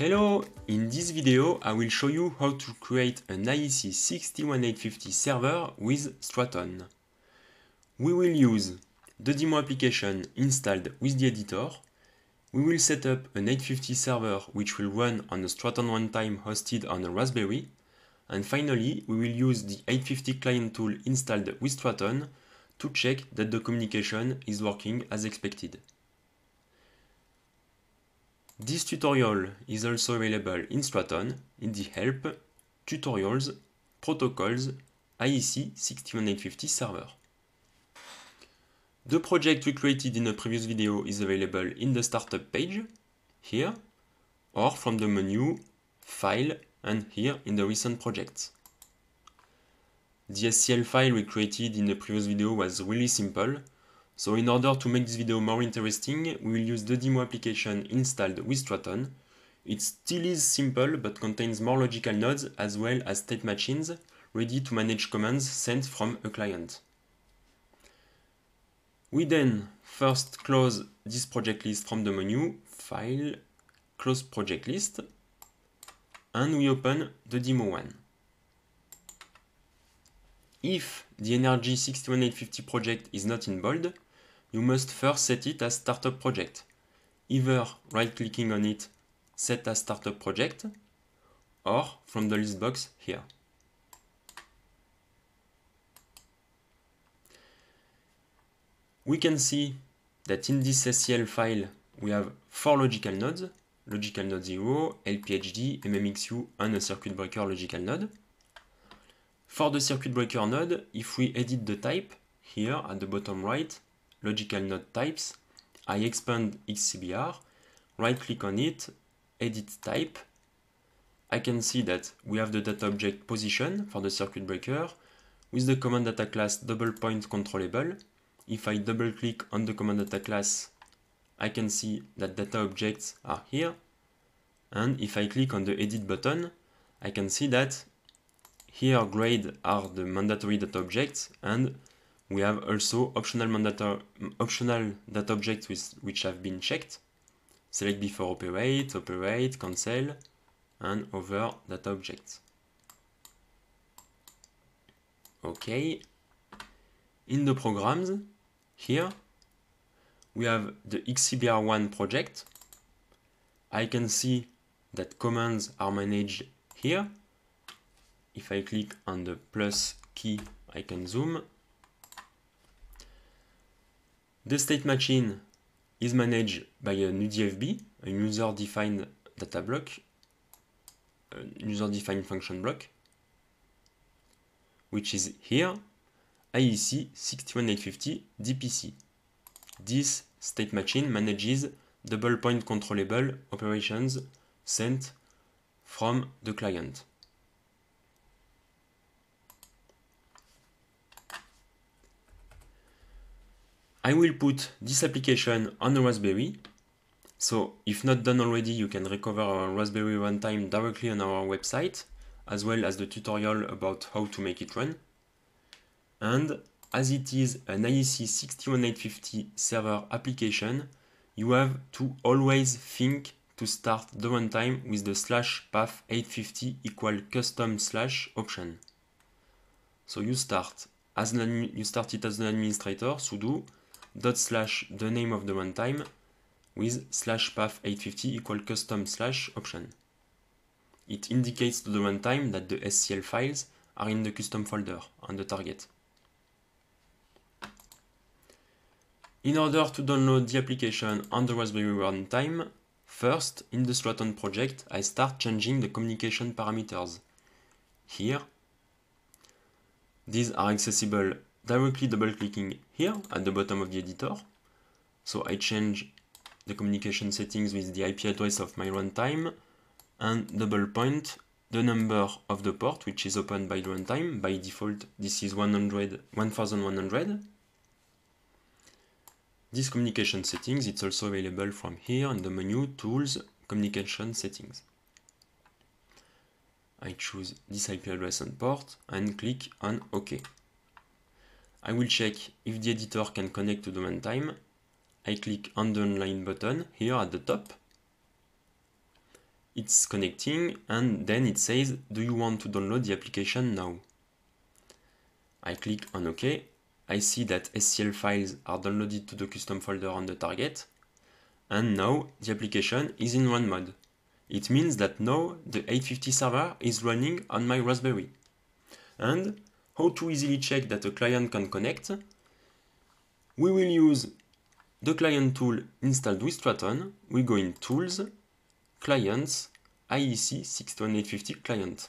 Hello! In this video I will show you how to create an IEC 61850 server with Straton. We will use the demo application installed with the editor. We will set up an 850 server which will run on a Straton runtime hosted on a Raspberry. And finally, we will use the 850 client tool installed with Straton to check that the communication is working as expected. This tutorial is also available in Straton in the Help, Tutorials, Protocols, IEC 61850 server. The project we created in a previous video is available in the startup page, here, or from the menu, File, and here in the recent projects. The SCL file we created in the previous video was really simple, so in order to make this video more interesting, we will use the demo application installed with Straton. It still is simple but contains more logical nodes as well as state machines ready to manage commands sent from a client. We then first close this project list from the menu, File, Close Project List, and we open the demo one. If the Energy 61850 project is not in bold, you must first set it as startup project. Either right-clicking on it, set as startup project, or from the list box here. We can see that in this SCL file, we have four logical nodes, logical node 0, LPHD, MMXU, and a circuit breaker logical node. For the circuit breaker node, if we edit the type, here at the bottom right, logical node types, I expand XCBR, right click on it, edit type. I can see that we have the data object position for the circuit breaker with the command data class double point controllable. If I double click on the command data class, I can see that data objects are here. And if I click on the edit button, I can see that here grade are the mandatory data objects and we have also optional, mandatory, optional data objects with, which have been checked. Select before operate, operate, cancel, and other data objects. Okay. In the programs, here, we have the XCBR1 project. I can see that commands are managed here. If I click on the plus key, I can zoom the state machine is managed by an UDFB, a user-defined data block, a user-defined function block, which is here, IEC 61850 DPC. This state machine manages double point controllable operations sent from the client. I will put this application on a Raspberry. So if not done already, you can recover our Raspberry runtime directly on our website, as well as the tutorial about how to make it run. And as it is an IEC 61850 server application, you have to always think to start the runtime with the slash path 850 equal custom slash option. So you start as an you start it as an administrator sudo dot slash the name of the runtime with slash path 850 equal custom slash option. It indicates to the runtime that the SCL files are in the custom folder on the target. In order to download the application on the Raspberry runtime, first, in the Straton project, I start changing the communication parameters. Here, these are accessible directly double clicking here at the bottom of the editor. So I change the communication settings with the IP address of my runtime and double point the number of the port which is opened by the runtime. By default, this is 100, 1100. This communication settings, it's also available from here in the menu Tools, Communication Settings. I choose this IP address and port and click on OK. I will check if the editor can connect to the runtime. I click on the online button here at the top. it's connecting and then it says, do you want to download the application now? I click on OK. I see that SCL files are downloaded to the custom folder on the target. And now the application is in run mode. It means that now the 850 server is running on my Raspberry. And how to easily check that a client can connect? We will use the client tool installed with Straton. We go in Tools, Clients, IEC 62850 Client.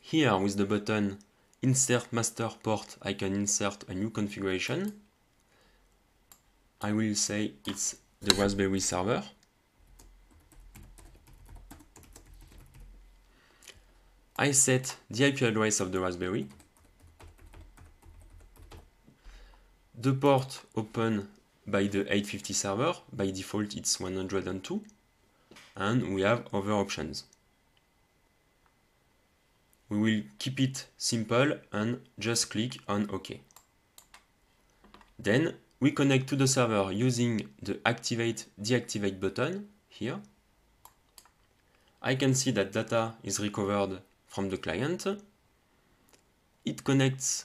Here with the button Insert Master Port, I can insert a new configuration. I will say it's the Raspberry server. I set the IP address of the Raspberry. The port open by the 850 server, by default it's 102, and we have other options we will keep it simple and just click on OK. Then we connect to the server using the activate deactivate button here. I can see that data is recovered from the client. It connects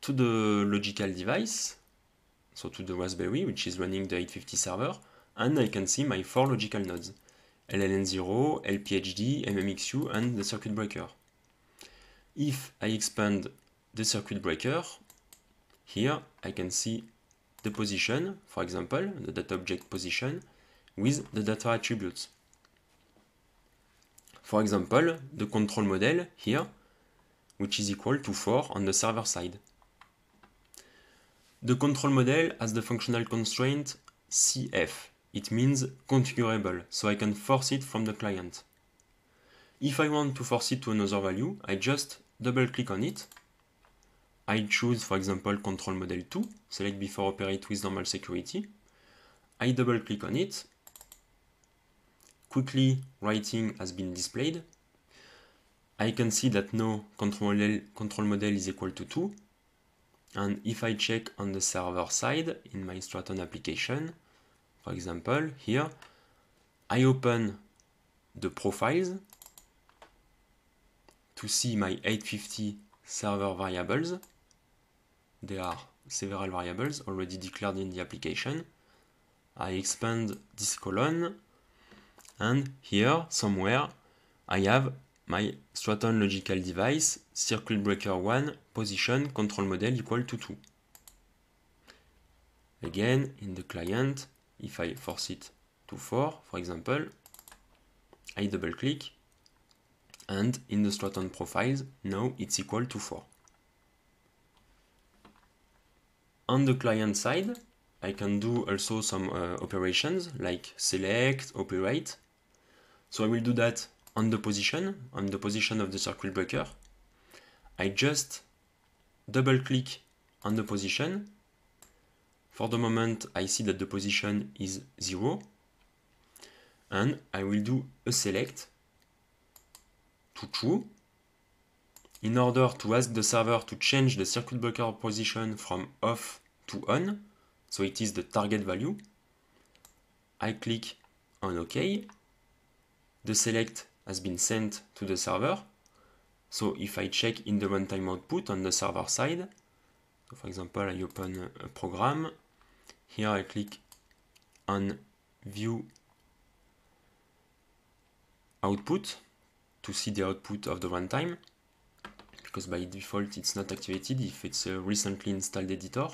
to the logical device, so to the Raspberry, which is running the 850 server, and I can see my four logical nodes, LLN0, LPHD, MMXU, and the circuit breaker. If I expand the circuit breaker, here I can see the position, for example, the data object position, with the data attributes. For example, the control model here, which is equal to 4 on the server side. The control model has the functional constraint CF. It means configurable, so I can force it from the client. If I want to force it to another value, I just double click on it. I choose, for example, control model 2, select before operate with normal security. I double click on it. Quickly writing has been displayed. I can see that no control control model is equal to 2. And if I check on the server side in my Straton application, for example, here, I open the profiles to see my 850 server variables. There are several variables already declared in the application. I expand this column and here somewhere I have my Straton logical device circuit breaker 1 position control model equal to 2. Again in the client if I force it to 4 for example I double click and in the Straton profiles, now it's equal to 4. On the client side, I can do also some uh, operations like select, operate. So I will do that on the position, on the position of the circuit breaker. I just double click on the position. For the moment, I see that the position is 0. And I will do a select to true in order to ask the server to change the circuit breaker position from off to on, so it is the target value. I click on OK. The select has been sent to the server. So if I check in the runtime output on the server side, so for example, I open a program. Here I click on View Output to see the output of the runtime because by default it's not activated if it's a recently installed editor.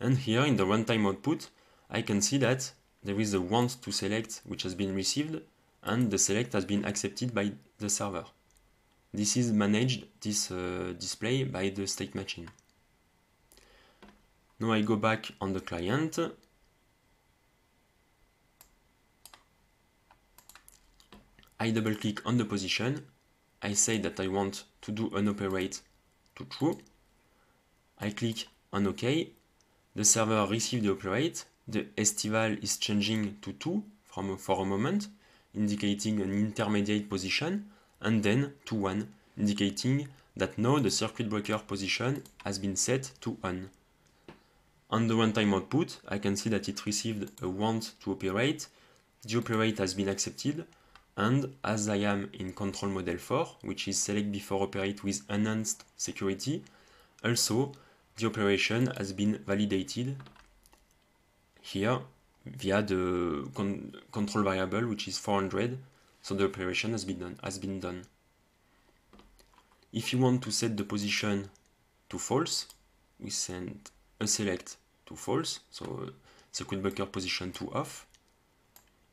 And here in the runtime output, I can see that there is a want to select which has been received and the select has been accepted by the server. This is managed, this uh, display, by the state machine. Now I go back on the client I double click on the position. I say that I want to do an operate to true. I click on OK. The server receives the operate. The estival is changing to 2 from, for a moment, indicating an intermediate position, and then to 1, indicating that now the circuit breaker position has been set to on. On the runtime output, I can see that it received a want to operate the operate has been accepted, and as I am in control model 4, which is select before operate with enhanced security, also the operation has been validated here via the con control variable which is 400 so the operation has been done has been done. If you want to set the position to false we send a select to false. So uh, circuit breaker position to off.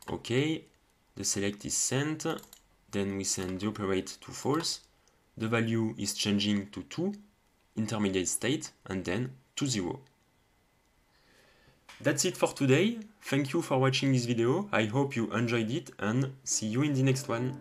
Okay the select is sent. Then we send the operate to false. The value is changing to 2 intermediate state and then to 0 that's it for today. Thank you for watching this video. I hope you enjoyed it and see you in the next one.